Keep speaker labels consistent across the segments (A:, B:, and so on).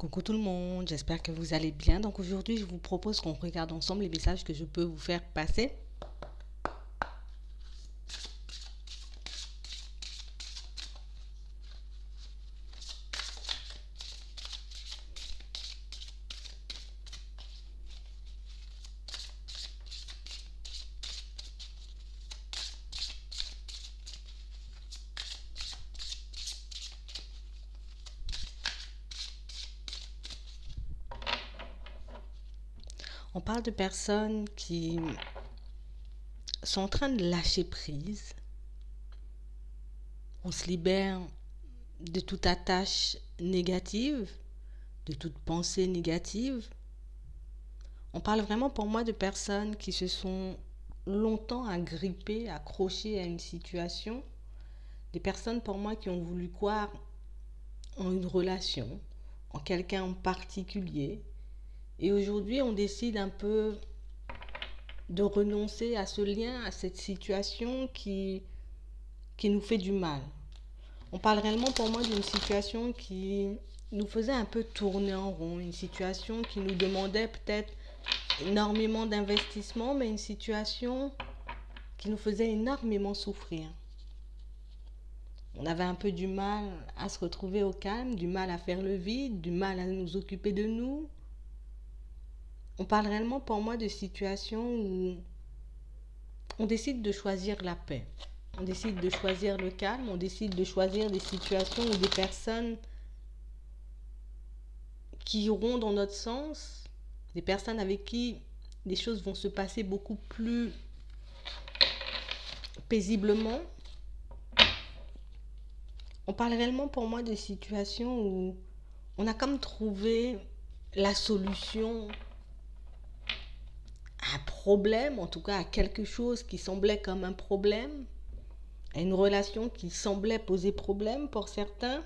A: Coucou tout le monde, j'espère que vous allez bien. Donc aujourd'hui, je vous propose qu'on regarde ensemble les messages que je peux vous faire passer. On parle de personnes qui sont en train de lâcher prise. On se libère de toute attache négative, de toute pensée négative. On parle vraiment pour moi de personnes qui se sont longtemps agrippées, accrochées à une situation. Des personnes pour moi qui ont voulu croire en une relation, en quelqu'un en particulier, et aujourd'hui, on décide un peu de renoncer à ce lien, à cette situation qui, qui nous fait du mal. On parle réellement pour moi d'une situation qui nous faisait un peu tourner en rond, une situation qui nous demandait peut-être énormément d'investissement, mais une situation qui nous faisait énormément souffrir. On avait un peu du mal à se retrouver au calme, du mal à faire le vide, du mal à nous occuper de nous, on parle réellement pour moi de situations où on décide de choisir la paix. On décide de choisir le calme, on décide de choisir des situations ou des personnes qui iront dans notre sens, des personnes avec qui les choses vont se passer beaucoup plus paisiblement. On parle réellement pour moi de situations où on a comme trouvé la solution problème, en tout cas à quelque chose qui semblait comme un problème, à une relation qui semblait poser problème pour certains.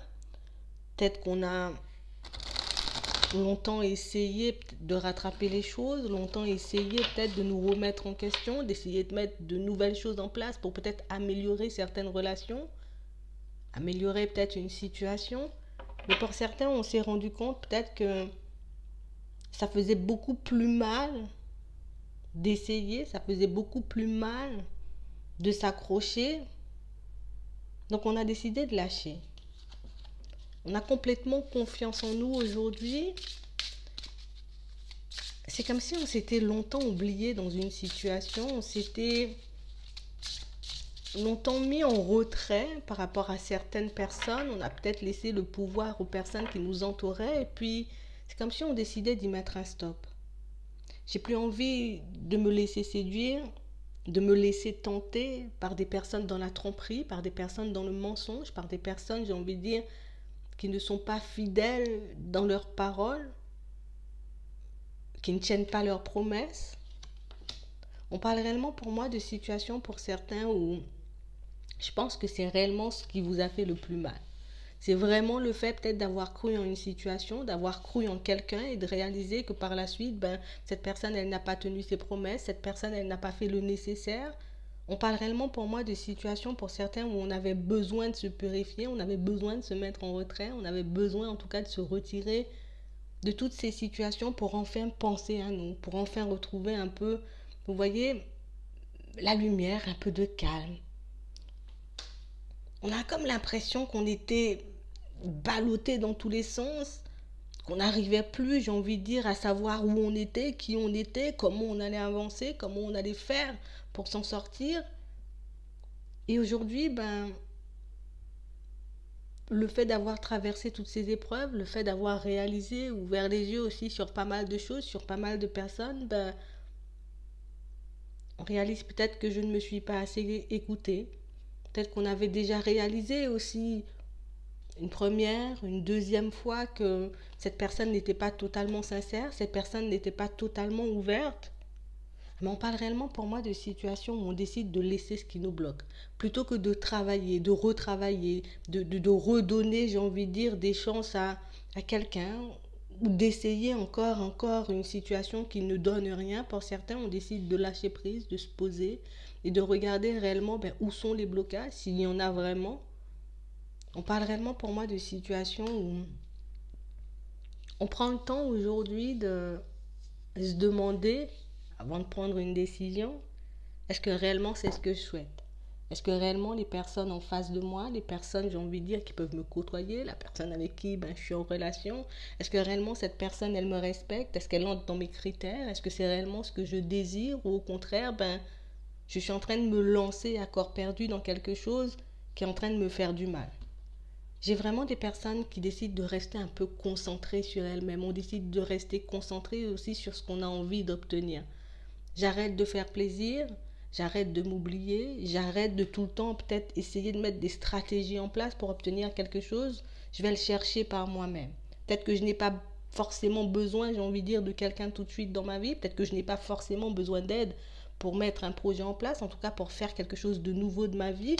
A: Peut-être qu'on a longtemps essayé de rattraper les choses, longtemps essayé peut-être de nous remettre en question, d'essayer de mettre de nouvelles choses en place pour peut-être améliorer certaines relations, améliorer peut-être une situation. Mais pour certains, on s'est rendu compte peut-être que ça faisait beaucoup plus mal d'essayer, ça faisait beaucoup plus mal de s'accrocher. Donc on a décidé de lâcher. On a complètement confiance en nous aujourd'hui. C'est comme si on s'était longtemps oublié dans une situation, on s'était longtemps mis en retrait par rapport à certaines personnes. On a peut-être laissé le pouvoir aux personnes qui nous entouraient et puis c'est comme si on décidait d'y mettre un stop. J'ai plus envie de me laisser séduire, de me laisser tenter par des personnes dans la tromperie, par des personnes dans le mensonge, par des personnes, j'ai envie de dire, qui ne sont pas fidèles dans leurs paroles, qui ne tiennent pas leurs promesses. On parle réellement pour moi de situations pour certains où je pense que c'est réellement ce qui vous a fait le plus mal. C'est vraiment le fait peut-être d'avoir cru en une situation, d'avoir cru en quelqu'un et de réaliser que par la suite, ben, cette personne, elle n'a pas tenu ses promesses, cette personne, elle n'a pas fait le nécessaire. On parle réellement pour moi de situations pour certains où on avait besoin de se purifier, on avait besoin de se mettre en retrait, on avait besoin en tout cas de se retirer de toutes ces situations pour enfin penser à nous, pour enfin retrouver un peu, vous voyez, la lumière, un peu de calme. On a comme l'impression qu'on était ballotté dans tous les sens, qu'on n'arrivait plus, j'ai envie de dire, à savoir où on était, qui on était, comment on allait avancer, comment on allait faire pour s'en sortir. Et aujourd'hui, ben, le fait d'avoir traversé toutes ces épreuves, le fait d'avoir réalisé, ouvert les yeux aussi sur pas mal de choses, sur pas mal de personnes, ben, on réalise peut-être que je ne me suis pas assez écoutée. Peut-être qu'on avait déjà réalisé aussi une première, une deuxième fois que cette personne n'était pas totalement sincère, cette personne n'était pas totalement ouverte. Mais on parle réellement pour moi de situations où on décide de laisser ce qui nous bloque. Plutôt que de travailler, de retravailler, de, redonner, j'ai envie de dire, des chances à, à quelqu'un, ou d'essayer encore, encore une situation qui ne donne rien. Pour certains, on décide de lâcher prise, de se poser et de regarder réellement ben, où sont les blocages, s'il y en a vraiment, on parle réellement pour moi de situations où on prend le temps aujourd'hui de se demander, avant de prendre une décision, est-ce que réellement c'est ce que je souhaite? Est-ce que réellement les personnes en face de moi, les personnes, j'ai envie de dire, qui peuvent me côtoyer, la personne avec qui ben, je suis en relation, est-ce que réellement cette personne, elle me respecte? Est-ce qu'elle entre dans mes critères? Est-ce que c'est réellement ce que je désire? Ou au contraire, ben, je suis en train de me lancer à corps perdu dans quelque chose qui est en train de me faire du mal j'ai vraiment des personnes qui décident de rester un peu concentrées sur elles-mêmes. On décide de rester concentré aussi sur ce qu'on a envie d'obtenir. J'arrête de faire plaisir, j'arrête de m'oublier, j'arrête de tout le temps peut-être essayer de mettre des stratégies en place pour obtenir quelque chose. Je vais le chercher par moi-même. Peut-être que je n'ai pas forcément besoin, j'ai envie de dire, de quelqu'un tout de suite dans ma vie. Peut-être que je n'ai pas forcément besoin d'aide pour mettre un projet en place, en tout cas pour faire quelque chose de nouveau de ma vie.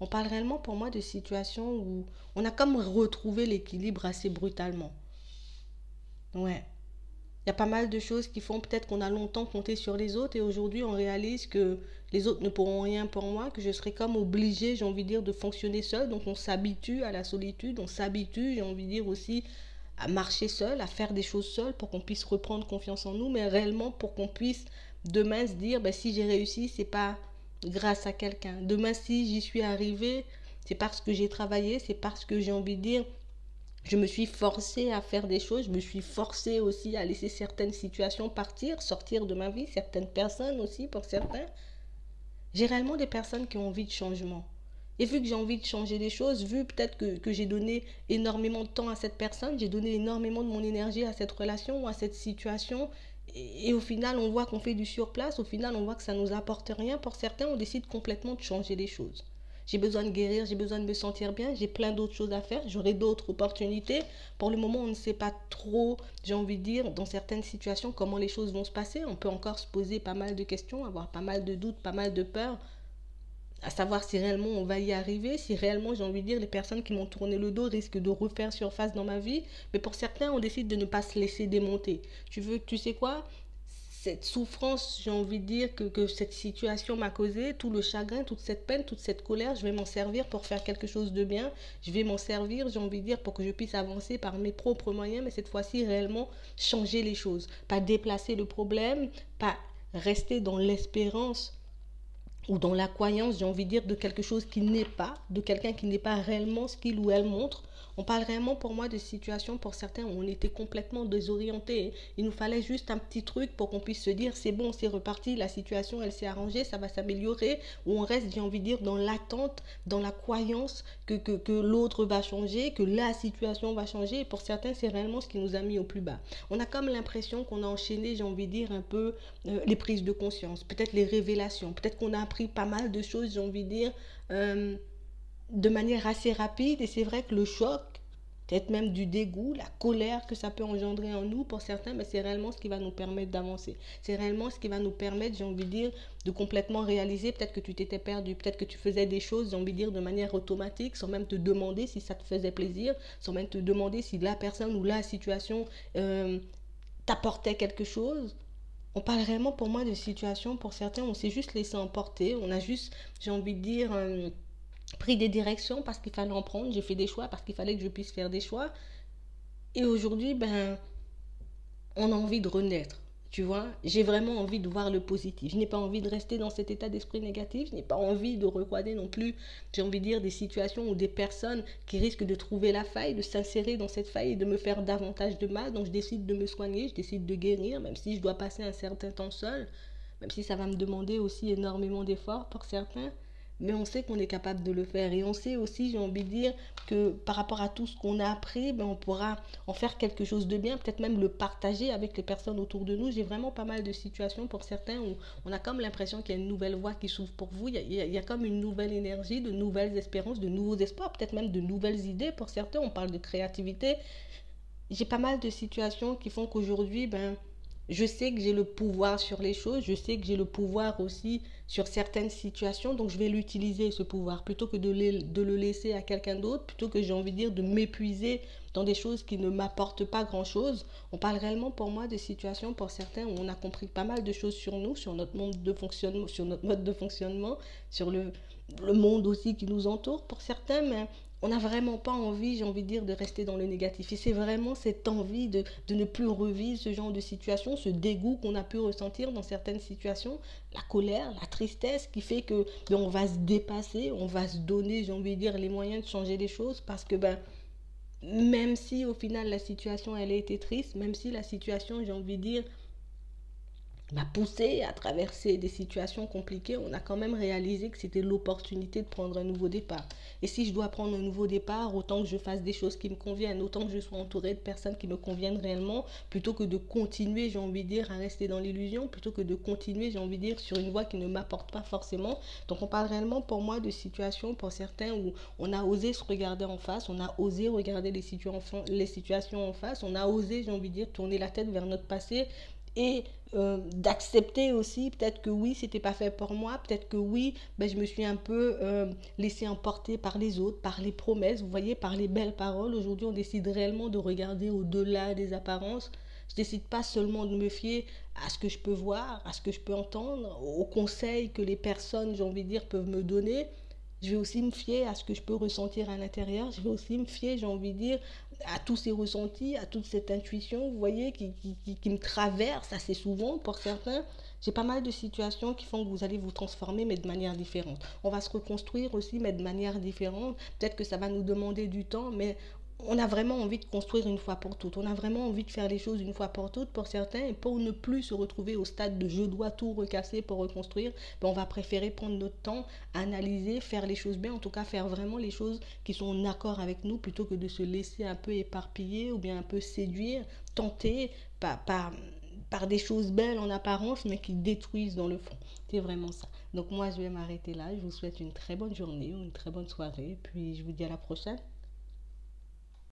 A: On parle réellement pour moi de situations où on a comme retrouvé l'équilibre assez brutalement. Ouais. Il y a pas mal de choses qui font peut-être qu'on a longtemps compté sur les autres et aujourd'hui on réalise que les autres ne pourront rien pour moi, que je serai comme obligé, j'ai envie de dire, de fonctionner seul. Donc on s'habitue à la solitude, on s'habitue, j'ai envie de dire aussi, à marcher seul, à faire des choses seul pour qu'on puisse reprendre confiance en nous, mais réellement pour qu'on puisse demain se dire, ben, si j'ai réussi, c'est pas grâce à quelqu'un. Demain, si j'y suis arrivée, c'est parce que j'ai travaillé, c'est parce que j'ai envie de dire, je me suis forcée à faire des choses, je me suis forcée aussi à laisser certaines situations partir, sortir de ma vie, certaines personnes aussi pour certains. J'ai réellement des personnes qui ont envie de changement. Et vu que j'ai envie de changer des choses, vu peut-être que, que j'ai donné énormément de temps à cette personne, j'ai donné énormément de mon énergie à cette relation ou à cette situation, et, au final, on voit qu'on fait du surplace. Au final, on voit que ça ne nous apporte rien. Pour certains, on décide complètement de changer les choses. J'ai besoin de guérir, j'ai besoin de me sentir bien, j'ai plein d'autres choses à faire, j'aurai d'autres opportunités. Pour le moment, on ne sait pas trop, j'ai envie de dire, dans certaines situations, comment les choses vont se passer. On peut encore se poser pas mal de questions, avoir pas mal de doutes, pas mal de peurs à savoir si réellement on va y arriver, si réellement, j'ai envie de dire, les personnes qui m'ont tourné le dos risquent de refaire surface dans ma vie. Mais pour certains, on décide de ne pas se laisser démonter. Tu veux, tu sais quoi? Cette souffrance, j'ai envie de dire, que, que cette situation m'a causé, tout le chagrin, toute cette peine, toute cette colère, je vais m'en servir pour faire quelque chose de bien. Je vais m'en servir, j'ai envie de dire, pour que je puisse avancer par mes propres moyens, mais cette fois-ci, réellement changer les choses. Pas déplacer le problème, pas rester dans l'espérance ou dans la croyance, j'ai envie de dire, de quelque chose qui n'est pas, de quelqu'un qui n'est pas réellement ce qu'il ou elle montre. On parle réellement pour moi de situations pour certains où on était complètement désorienté. Il nous fallait juste un petit truc pour qu'on puisse se dire c'est bon, c'est reparti, la situation elle s'est arrangée, ça va s'améliorer. Ou on reste, j'ai envie de dire, dans l'attente, dans la croyance que, que, que l'autre va changer, que la situation va changer. Pour certains, c'est réellement ce qui nous a mis au plus bas. On a comme l'impression qu'on a enchaîné, j'ai envie de dire, un peu euh, les prises de conscience, peut-être les révélations, peut-être qu'on a appris pas mal de choses, j'ai envie de dire. Euh, de manière assez rapide et c'est vrai que le choc, peut-être même du dégoût, la colère que ça peut engendrer en nous pour certains, mais c'est réellement ce qui va nous permettre d'avancer. C'est réellement ce qui va nous permettre, j'ai envie de dire, de complètement réaliser peut-être que tu t'étais perdu, peut-être que tu faisais des choses, j'ai envie de dire, de manière automatique, sans même te demander si ça te faisait plaisir, sans même te demander si la personne ou la situation euh, t'apportait quelque chose. On parle vraiment pour moi de situations, pour certains, on s'est juste laissé emporter, on a juste, j'ai envie de dire... Euh, pris des directions parce qu'il fallait en prendre, j'ai fait des choix parce qu'il fallait que je puisse faire des choix. Et aujourd'hui, ben, on a envie de renaître. Tu vois, j'ai vraiment envie de voir le positif. Je n'ai pas envie de rester dans cet état d'esprit négatif. Je n'ai pas envie de regarder non plus, j'ai envie de dire, des situations ou des personnes qui risquent de trouver la faille, de s'insérer dans cette faille et de me faire davantage de mal. Donc je décide de me soigner, je décide de guérir, même si je dois passer un certain temps seul, même si ça va me demander aussi énormément d'efforts pour certains mais on sait qu'on est capable de le faire. Et on sait aussi, j'ai envie de dire, que par rapport à tout ce qu'on a appris, ben, on pourra en faire quelque chose de bien, peut-être même le partager avec les personnes autour de nous. J'ai vraiment pas mal de situations pour certains où on a comme l'impression qu'il y a une nouvelle voie qui s'ouvre pour vous. Il y, a, il y, a, comme une nouvelle énergie, de nouvelles espérances, de nouveaux espoirs, peut-être même de nouvelles idées. Pour certains, on parle de créativité. J'ai pas mal de situations qui font qu'aujourd'hui, ben, je sais que j'ai le pouvoir sur les choses, je sais que j'ai le pouvoir aussi sur certaines situations, donc je vais l'utiliser, ce pouvoir, plutôt que de, le laisser à quelqu'un d'autre, plutôt que j'ai envie de dire de m'épuiser dans des choses qui ne m'apportent pas grand-chose. On parle réellement pour moi de situations pour certains où on a compris pas mal de choses sur nous, sur notre mode de fonctionnement, sur notre mode de fonctionnement, sur le, le monde aussi qui nous entoure pour certains, mais on n'a vraiment pas envie, j'ai envie de dire, de rester dans le négatif. Et c'est vraiment cette envie de, ne plus revivre ce genre de situation, ce dégoût qu'on a pu ressentir dans certaines situations, la colère, la tristesse qui fait que ben, on va se dépasser, on va se donner, j'ai envie de dire, les moyens de changer les choses parce que ben, même si au final la situation elle a été triste, même si la situation, j'ai envie de dire, m'a poussé à traverser des situations compliquées, on a quand même réalisé que c'était l'opportunité de prendre un nouveau départ. Et si je dois prendre un nouveau départ, autant que je fasse des choses qui me conviennent, autant que je sois entouré de personnes qui me conviennent réellement, plutôt que de continuer, j'ai envie de dire, à rester dans l'illusion, plutôt que de continuer, j'ai envie de dire, sur une voie qui ne m'apporte pas forcément. Donc on parle réellement pour moi de situations, pour certains, où on a osé se regarder en face, on a osé regarder les, les situations en face, on a osé, j'ai envie de dire, tourner la tête vers notre passé, et euh, d'accepter aussi peut-être que oui c'était pas fait pour moi peut-être que oui ben, je me suis un peu euh, laissé emporter par les autres par les promesses vous voyez par les belles paroles. Aujourd'hui on décide réellement de regarder au-delà des apparences. Je décide pas seulement de me fier à ce que je peux voir à ce que je peux entendre aux conseils que les personnes j'ai envie de dire peuvent me donner. Je vais aussi me fier à ce que je peux ressentir à l'intérieur. Je vais aussi me fier, j'ai envie de dire, à tous ces ressentis, à toute cette intuition, vous voyez, qui, qui, qui, me traverse assez souvent pour certains. J'ai pas mal de situations qui font que vous allez vous transformer, mais de manière différente. On va se reconstruire aussi, mais de manière différente. Peut-être que ça va nous demander du temps, mais on a vraiment envie de construire une fois pour toutes. On a vraiment envie de faire les choses une fois pour toutes pour certains. Et pour ne plus se retrouver au stade de je dois tout recasser pour reconstruire, ben on va préférer prendre notre temps, analyser, faire les choses bien. En tout cas, faire vraiment les choses qui sont en accord avec nous plutôt que de se laisser un peu éparpiller ou bien un peu séduire, tenter par, par, par des choses belles en apparence mais qui détruisent dans le fond. C'est vraiment ça. Donc moi, je vais m'arrêter là. Je vous souhaite une très bonne journée ou une très bonne soirée. Puis je vous dis à la prochaine.